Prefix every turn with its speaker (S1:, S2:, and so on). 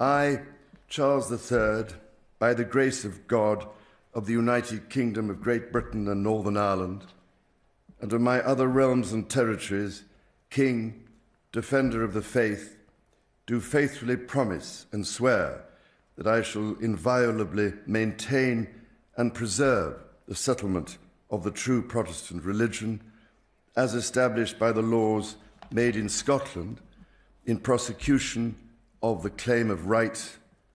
S1: I, Charles III, by the grace of God of the United Kingdom of Great Britain and Northern Ireland, and of my other realms and territories, King, Defender of the Faith, do faithfully promise and swear that I shall inviolably maintain and preserve the settlement of the true Protestant religion as established by the laws made in Scotland in prosecution of the claim of right